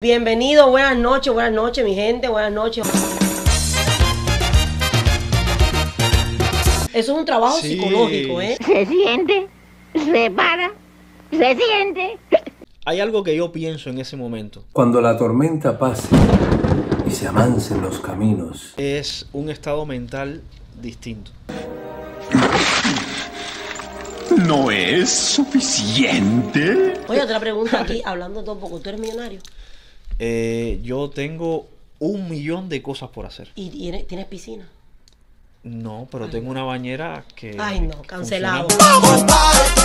Bienvenido, buenas noches, buenas noches, mi gente, buenas noches. Eso es un trabajo Sí. psicológico, ¿eh? Se siente, se para, se siente. Hay algo que yo pienso en ese momento. Cuando la tormenta pase y se avancen los caminos, Es un estado mental distinto. ¿No es suficiente? Oye, otra pregunta aquí, hablando todo un poco. ¿Tú eres millonario? Eh, yo tengo un millón de cosas por hacer. ¿Y tienes, tienes piscina? No, pero tengo una bañera que. Ay, no, cancelado. funciona.